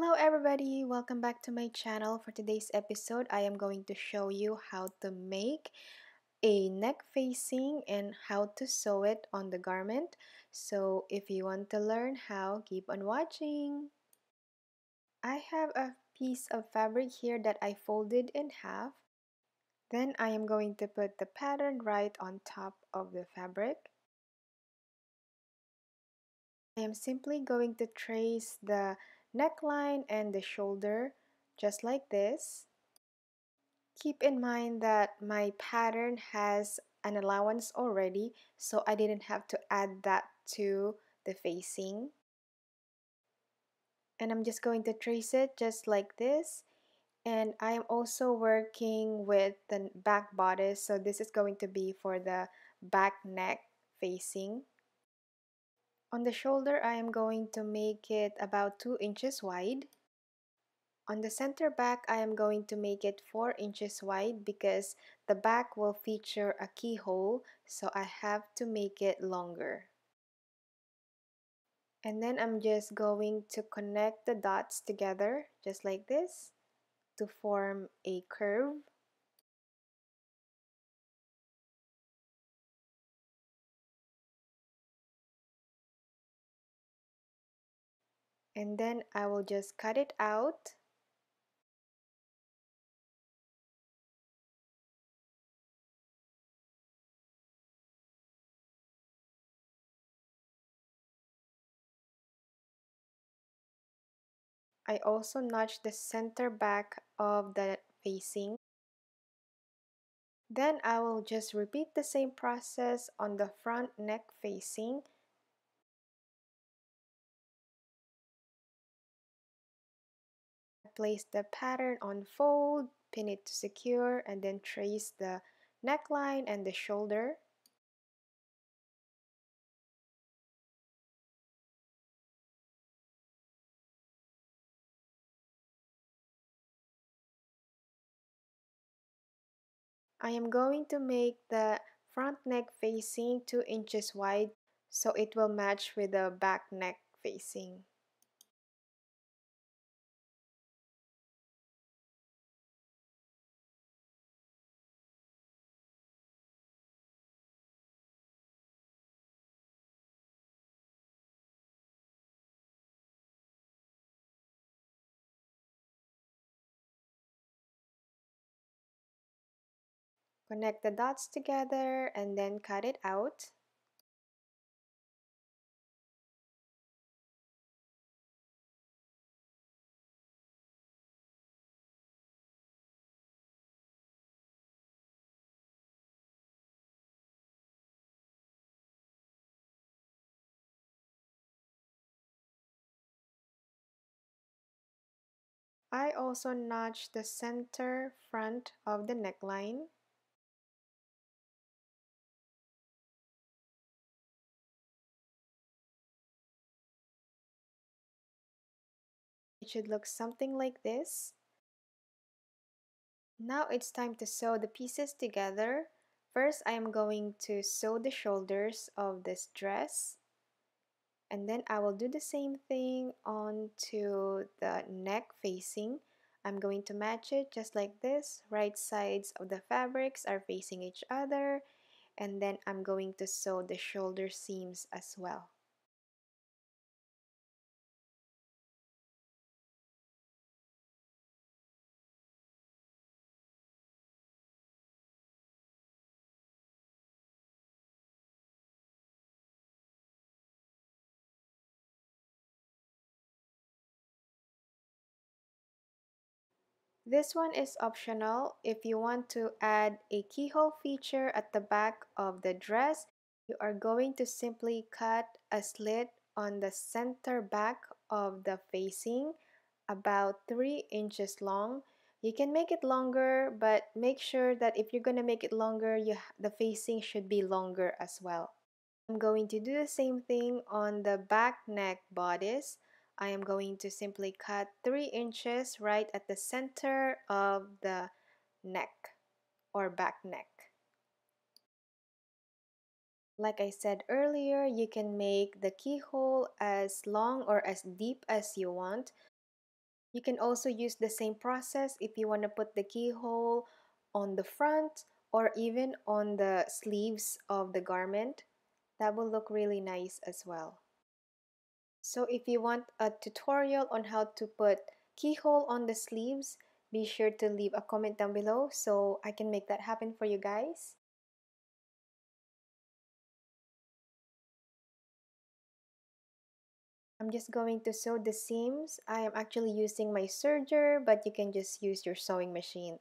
Hello everybody, welcome back to my channel. For today's episode, I am going to show you how to make a neck facing and how to sew it on the garment. So if you want to learn how, keep on watching. I have a piece of fabric here that I folded in half. Then I am going to put the pattern right on top of the fabric. I am simply going to trace the neckline and the shoulder just like this. Keep in mind that my pattern has an allowance already so I didn't have to add that to the facing. And I'm just going to trace it just like this. And I am also working with the back bodice so this is going to be for the back neck facing. On the shoulder, I am going to make it about 2 inches wide. On the center back, I am going to make it 4 inches wide because the back will feature a keyhole, so I have to make it longer. And then I'm just going to connect the dots together, just like this, to form a curve. And then I will just cut it out I also notch the center back of the facing. Then I will just repeat the same process on the front neck facing place the pattern on fold, pin it to secure, and then trace the neckline and the shoulder. I am going to make the front neck facing 2 inches wide so it will match with the back neck facing. Connect the dots together and then cut it out. I also notch the center front of the neckline. It should look something like this. Now it's time to sew the pieces together. First, I am going to sew the shoulders of this dress. And then I will do the same thing onto the neck facing. I'm going to match it just like this. Right sides of the fabrics are facing each other. And then I'm going to sew the shoulder seams as well. This one is optional. If you want to add a keyhole feature at the back of the dress, you are going to simply cut a slit on the center back of the facing about 3 inches long. You can make it longer, but make sure that if you're going to make it longer, you, the facing should be longer as well. I'm going to do the same thing on the back neck bodice. I am going to simply cut 3 inches right at the center of the neck or back neck. Like I said earlier, you can make the keyhole as long or as deep as you want. You can also use the same process if you want to put the keyhole on the front or even on the sleeves of the garment. That will look really nice as well. So if you want a tutorial on how to put keyhole on the sleeves, be sure to leave a comment down below so I can make that happen for you guys. I'm just going to sew the seams. I am actually using my serger, but you can just use your sewing machine.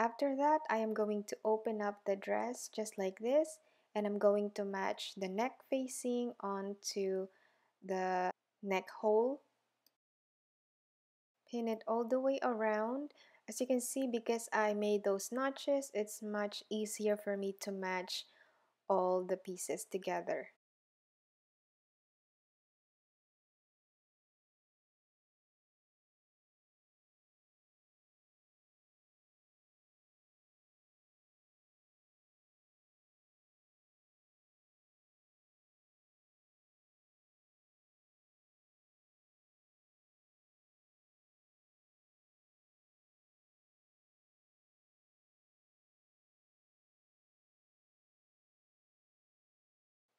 After that, I am going to open up the dress just like this and I'm going to match the neck facing onto the neck hole. Pin it all the way around. As you can see, because I made those notches, it's much easier for me to match all the pieces together.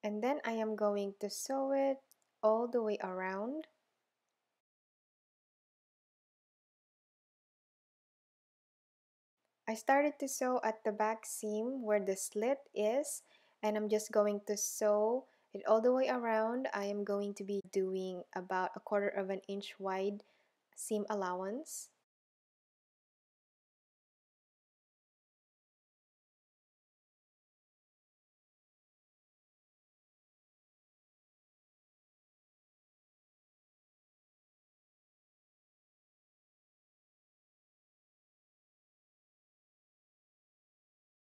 And then I am going to sew it all the way around. I started to sew at the back seam where the slit is and I'm just going to sew it all the way around. I am going to be doing about a quarter of an inch wide seam allowance.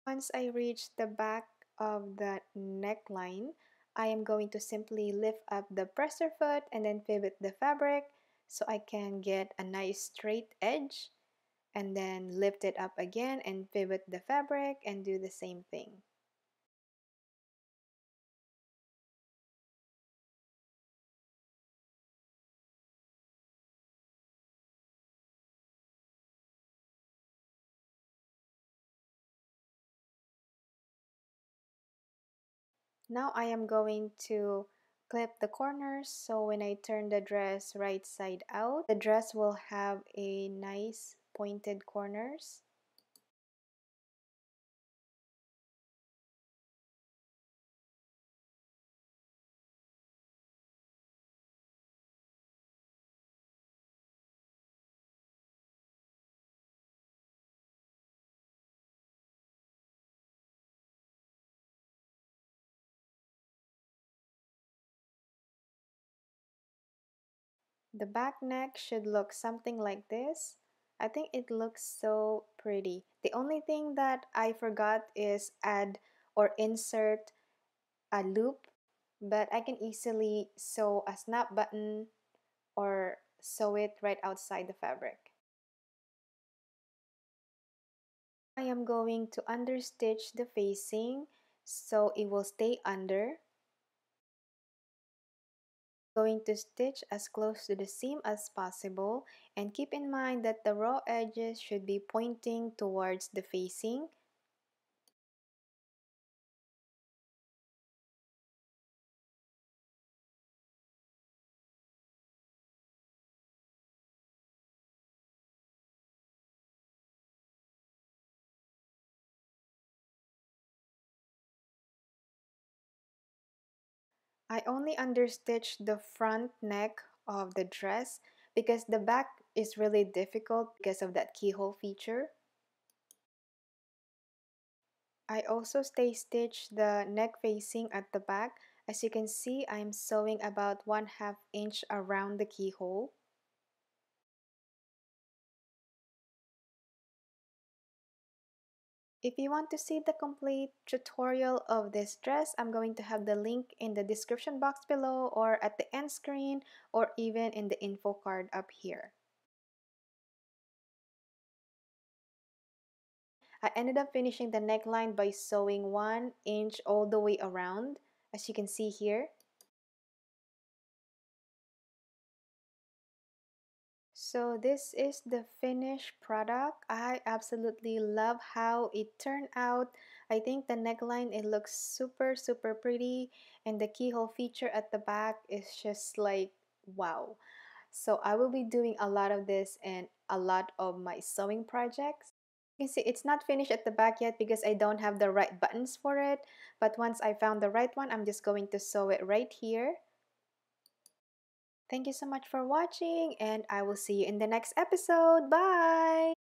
Once I reach the back of the neckline, I am going to simply lift up the presser foot and then pivot the fabric so I can get a nice straight edge and then lift it up again and pivot the fabric and do the same thing. Now I am going to clip the corners so when I turn the dress right side out, the dress will have a nice pointed corners. The back neck should look something like this. I think it looks so pretty. The only thing that I forgot is add or insert a loop, but I can easily sew a snap button or sew it right outside the fabric. I am going to understitch the facing so it will stay under going to stitch as close to the seam as possible and keep in mind that the raw edges should be pointing towards the facing I only understitched the front neck of the dress because the back is really difficult because of that keyhole feature. I also stay stitched the neck facing at the back. As you can see, I am sewing about 1 half inch around the keyhole. If you want to see the complete tutorial of this dress, I'm going to have the link in the description box below or at the end screen or even in the info card up here. I ended up finishing the neckline by sewing 1 inch all the way around as you can see here. So this is the finished product. I absolutely love how it turned out. I think the neckline, it looks super, super pretty. And the keyhole feature at the back is just like, wow. So I will be doing a lot of this and a lot of my sewing projects. You can see it's not finished at the back yet because I don't have the right buttons for it. But once I found the right one, I'm just going to sew it right here. Thank you so much for watching and I will see you in the next episode. Bye!